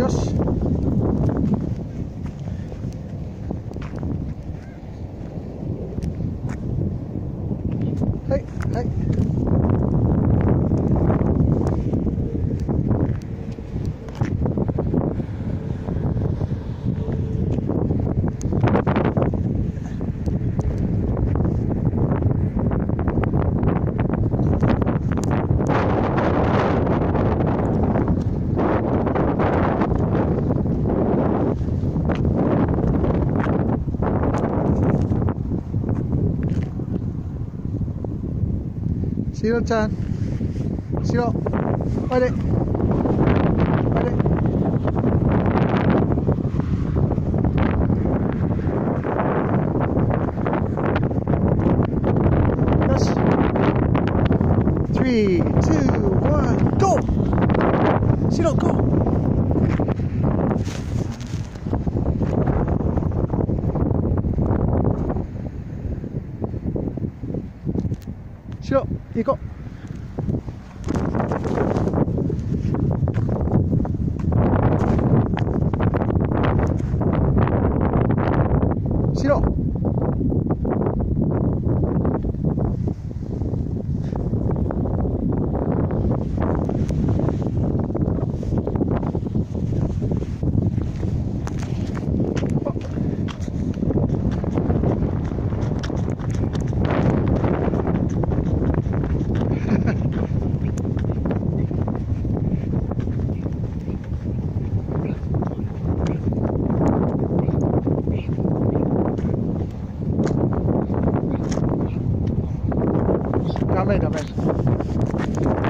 よしはシロちゃん。シロあれ。あれ。よし。3、2、1、GO! シロ GO! しろ行こう。Amém, aí, galera.